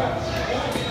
Yeah.